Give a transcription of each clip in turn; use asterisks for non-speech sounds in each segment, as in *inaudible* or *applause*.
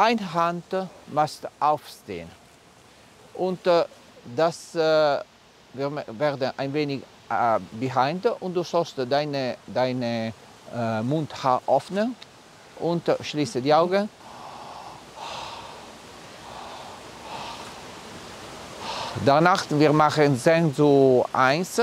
eine Hand muss aufstehen. Und äh, das äh, wir werden ein wenig äh, behind und du sollst deine, deine Mundhaar öffnen und schließe die Augen. Danach wir machen Senso 1.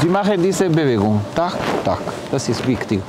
Sie machen diese Bewegung. Tak, tak. Das ist wichtig.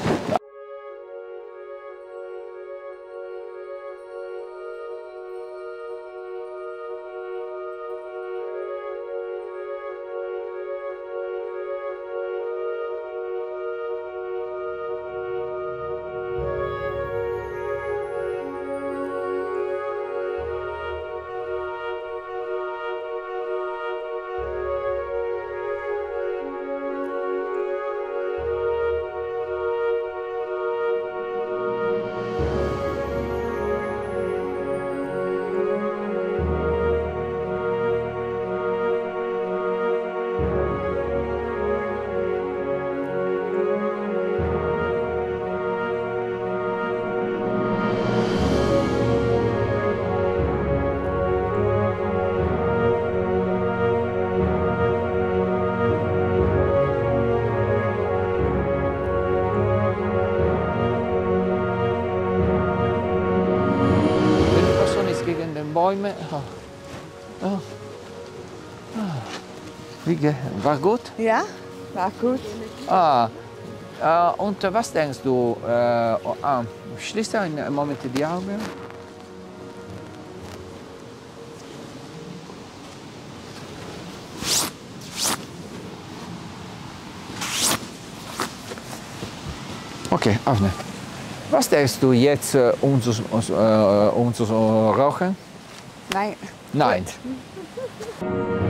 Ah. Ah. Ah. Wie war gut? Ja, war gut. Ah. Äh, und was denkst du? Äh, oh, ah. Schließ einen Moment die Augen. Okay, öffne. Was denkst du jetzt, äh, um, zu, äh, um zu rauchen? Night. Night. *laughs*